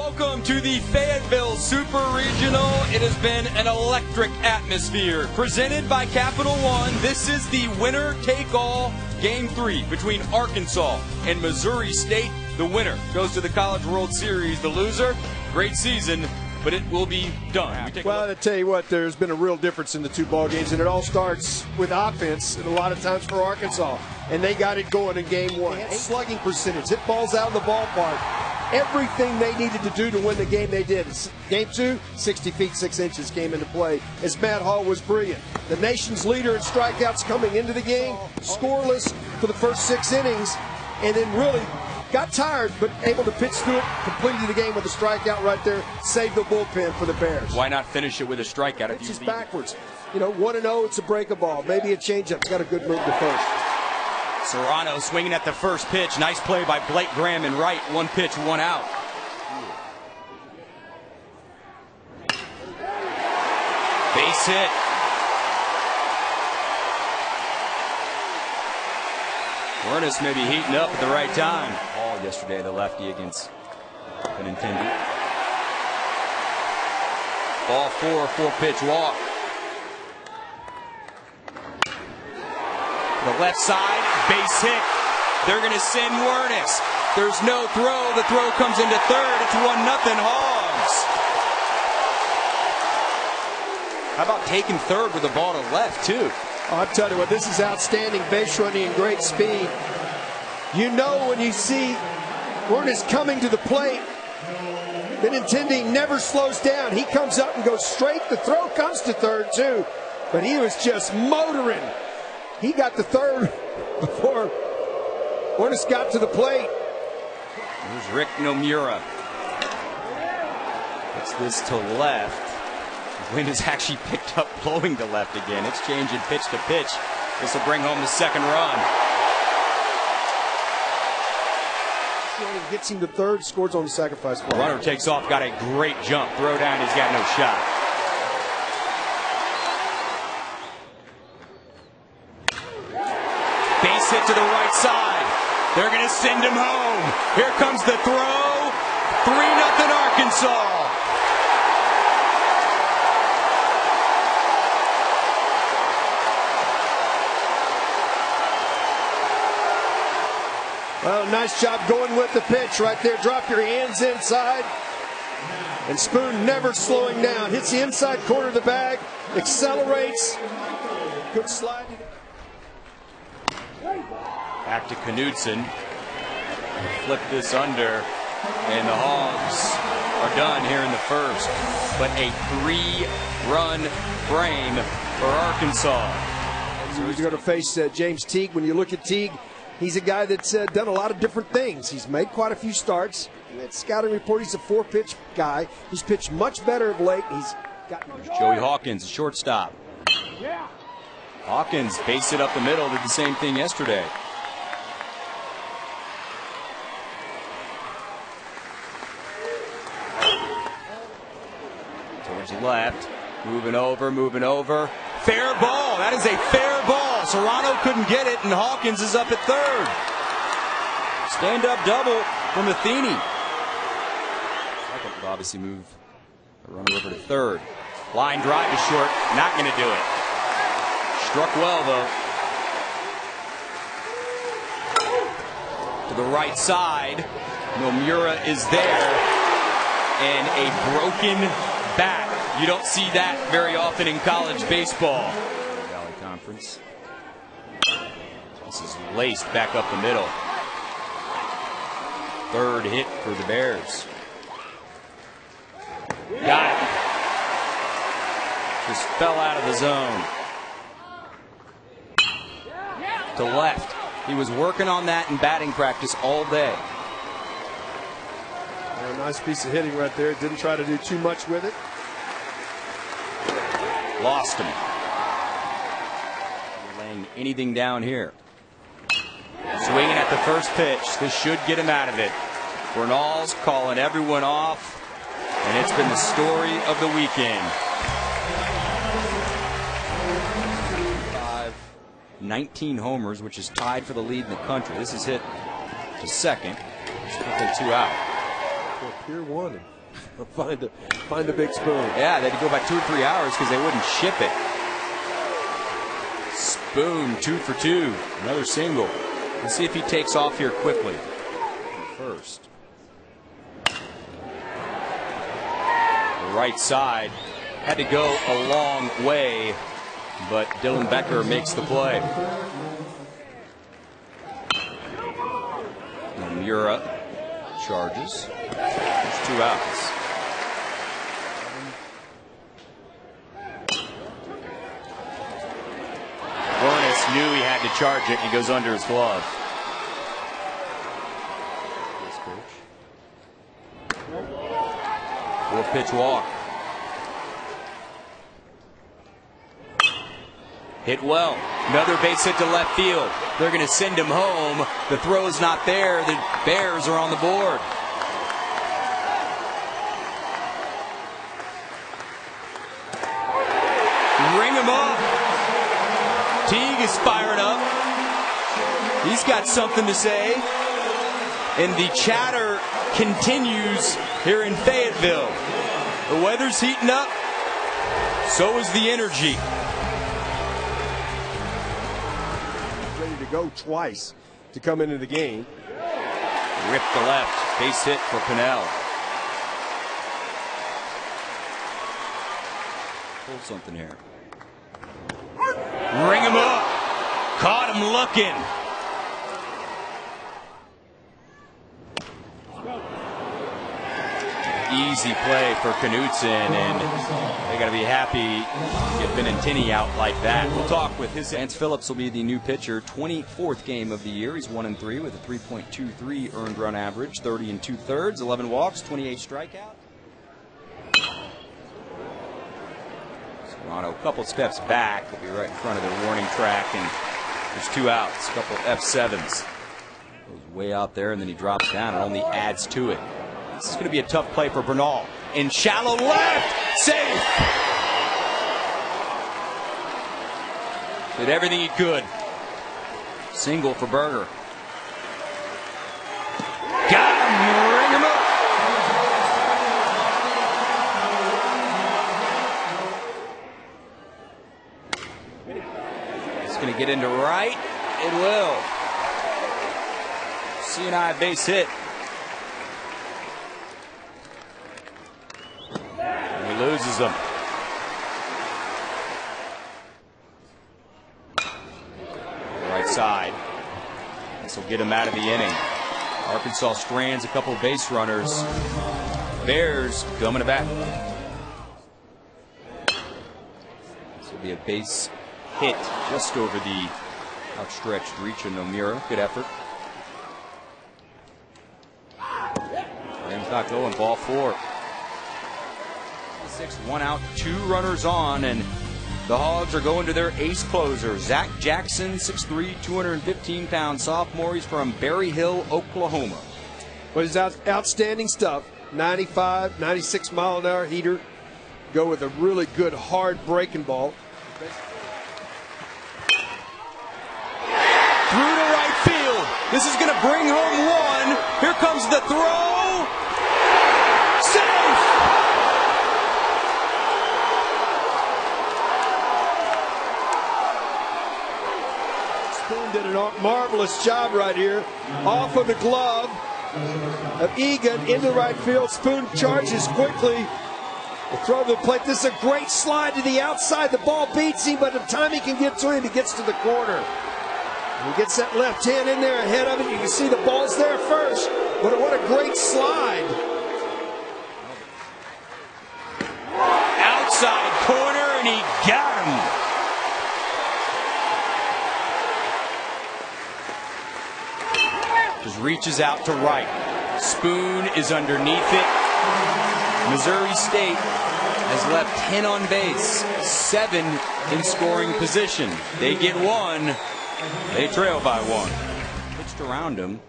Welcome to the Fayetteville Super Regional. It has been an electric atmosphere. Presented by Capital One, this is the winner take all game three between Arkansas and Missouri State. The winner goes to the College World Series. The loser, great season, but it will be done. We well, I tell you what, there's been a real difference in the two ball games, and it all starts with offense, and a lot of times for Arkansas, and they got it going in game one. Slugging percentage, hit balls out of the ballpark everything they needed to do to win the game they did. Game two, 60 feet 6 inches came into play as Matt Hall was brilliant. The nation's leader in strikeouts coming into the game, scoreless for the first six innings, and then really got tired, but able to pitch through it, completed the game with a strikeout right there, saved the bullpen for the Bears. Why not finish it with a strikeout? Pitches backwards. You know, 1 0, it's a break a ball. Maybe a changeup. It's got a good move to first. Serrano swinging at the first pitch. Nice play by Blake Graham and right. One pitch, one out. Base hit. Wernes may be heating up at the right time. All yesterday, the lefty against Benintendi. Ball four, four pitch walk. The left side, base hit. They're going to send Wernes. There's no throw. The throw comes into third. It's 1 nothing Hogs. How about taking third with the ball to left, too? Oh, I'll tell you what, this is outstanding base running and great speed. You know when you see Wernes coming to the plate, Benintendi never slows down. He comes up and goes straight. The throw comes to third, too. But he was just motoring. He got the third before Wernes got to the plate. Here's Rick Nomura. Puts this to left. Wind has actually picked up blowing to left again. It's changing pitch to pitch. This will bring home the second run. Gets him to third, scores on the sacrifice fly. Runner takes off, got a great jump. Throw down, he's got no shot. hit to the right side. They're going to send him home. Here comes the throw. 3 0 Arkansas. Well, nice job going with the pitch right there. Drop your hands inside. And Spoon never slowing down. Hits the inside corner of the bag, accelerates. Good slide. Back to Knudsen. Flip this under, and the Hogs are done here in the first. But a three-run frame for Arkansas. So he's going to face uh, James Teague. When you look at Teague, he's a guy that's uh, done a lot of different things. He's made quite a few starts. That scouting report, he's a four-pitch guy. He's pitched much better of late. He's got Joey Hawkins, shortstop. Yeah. Hawkins base it up the middle, did the same thing yesterday. Left, moving over, moving over. Fair ball, that is a fair ball. Serrano couldn't get it, and Hawkins is up at third. Stand up double from Matheny. Second obviously move the runner over to third. Line drive is short, not going to do it. Struck well, though. To the right side. Nomura is there. And a broken bat. You don't see that very often in college baseball. Valley Conference. This is laced back up the middle. Third hit for the Bears. Got it. Just fell out of the zone to left. He was working on that in batting practice all day. a nice piece of hitting right there. Didn't try to do too much with it. Lost him. Laying anything down here. Swinging at the first pitch. This should get him out of it. Bernal's calling everyone off. And it's been the story of the weekend. 19 homers, which is tied for the lead in the country. This is hit to second. It's quickly two out. Pier 1 and find, a, find the big spoon. Yeah, they had to go back two or three hours because they wouldn't ship it. Spoon, two for two. Another single. Let's see if he takes off here quickly. First. The right side had to go a long way, but Dylan Becker makes the play. Mura charges. There's two outs. He to charge it, and he goes under his glove. Four pitch walk. Hit well. Another base hit to left field. They're going to send him home. The throw's not there. The Bears are on the board. Ring him up. Teague is fired up. He's got something to say. And the chatter continues here in Fayetteville. The weather's heating up. So is the energy. Ready to go twice to come into the game. Rip the left. Base hit for Pennell. Pull something here. Ring him up. Caught him looking. Easy play for Knutson, and they got to be happy to get Benintendi out like that. We'll talk with his. Lance Phillips will be the new pitcher. 24th game of the year. He's one and three with a 3.23 earned run average, 30 and two thirds, 11 walks, 28 strikeouts. Serrano, a couple steps back, will be right in front of the warning track, and there's two outs, a couple F7s. Goes way out there, and then he drops down. It only adds to it. This is going to be a tough play for Bernal. In shallow left, safe. Did everything he could. Single for Burger. Got him. Ring him up. It's going to get into right. It will. CNI base hit. And he loses them. Right side. This will get him out of the inning. Arkansas strands a couple base runners. Bears coming to bat. This will be a base hit just over the outstretched reach of Nomura. Good effort. Rams not going. Ball four. Six, one out, two runners on, and the Hogs are going to their ace closer. Zach Jackson, 6'3, 215 pound sophomore. He's from Berry Hill, Oklahoma. But it's out, outstanding stuff. 95, 96 mile an hour heater. Go with a really good hard breaking ball. Through to right field. This is going to bring home one. Here comes the throw. Safe. Spoon did a marvelous job right here. Off of the glove of Eagen into right field. Spoon charges quickly. The throw to the plate. This is a great slide to the outside. The ball beats him, but the time he can get to him, he gets to the corner. And he gets that left hand in there ahead of it. You can see the ball's there first. But what a great slide. Outside corner, and he got him. Just reaches out to right. Spoon is underneath it. Missouri State has left 10 on base, 7 in scoring position. They get one, they trail by one. Pitched around him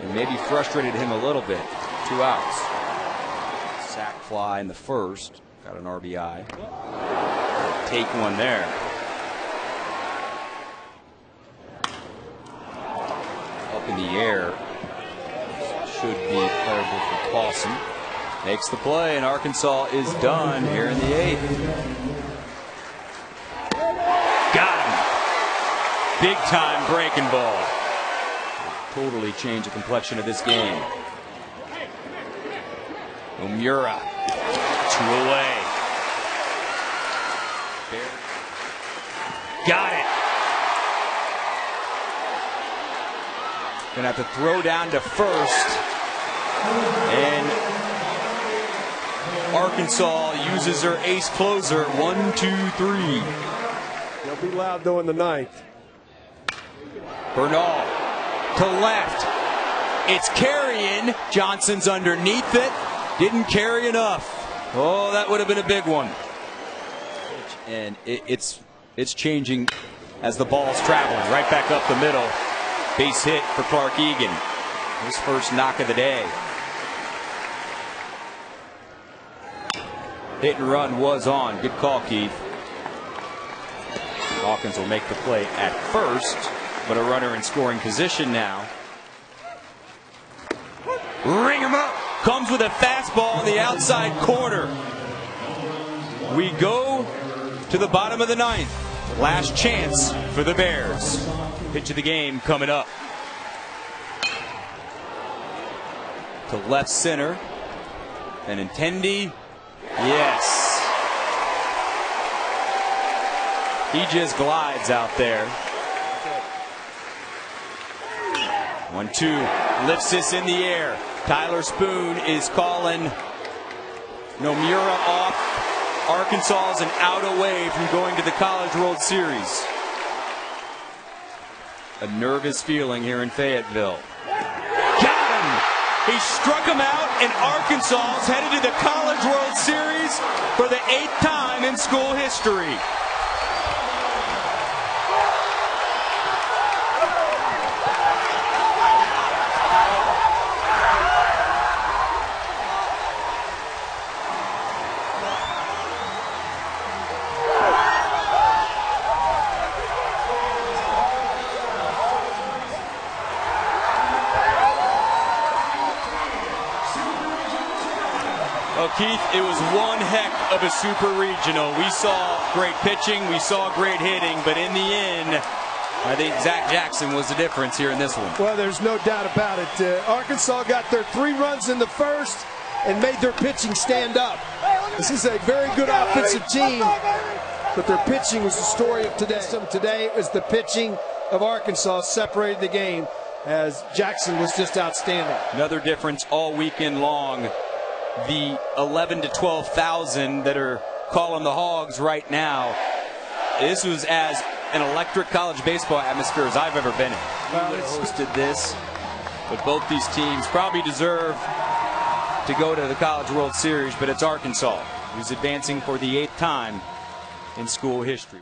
and maybe frustrated him a little bit. Two outs. Sack fly in the first. Got an RBI. Take one there. Up in the air. should be playable for Clausen. Makes the play, and Arkansas is done here in the eighth. Got him. Big time breaking ball. Totally change the complexion of this game. O'Meara, two away. Got it. Gonna have to throw down to first. And Arkansas uses her ace closer. One, two, three. They'll be loud though in the ninth. Bernal to left. It's carrying. Johnson's underneath it. Didn't carry enough. Oh, that would have been a big one. And it, it's it's changing as the ball's traveling right back up the middle. Base hit for Clark Eagen. His first knock of the day. Hit and run was on. Good call, Keith. Hawkins will make the play at first, but a runner in scoring position now. Ring him up. Comes with a fastball in the outside corner. We go to the bottom of the ninth. Last chance for the Bears. Pitch of the game coming up. To left center. Benintendi. Yes. He just glides out there. One, two. Lifts this in the air. Tyler Spoon is calling Nomura off. Arkansas is an out away from going to the College World Series. A nervous feeling here in Fayetteville. Got him! He struck him out, and Arkansas is headed to the College World Series for the eighth time in school history. One heck of a super regional. We saw great pitching, we saw great hitting, but in the end, I think Zach Jackson was the difference here in this one. Well, there's no doubt about it. Uh, Arkansas got their three runs in the first and made their pitching stand up. This is a very good offensive team, but their pitching was the story of today. Today it was the pitching of Arkansas separated the game as Jackson was just outstanding. Another difference all weekend long. The 11 to 12,000 that are calling the Hogs right now. This was as an electric college baseball atmosphere as I've ever been in. Well, We it's- hosted this, but both these teams probably deserve to go to the College World Series, but it's Arkansas who's advancing for the eighth time in school history.